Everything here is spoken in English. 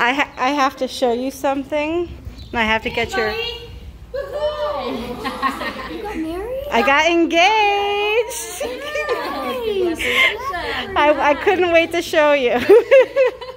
I ha I have to show you something. And I have to get your. I got engaged. I, I couldn't wait to show you.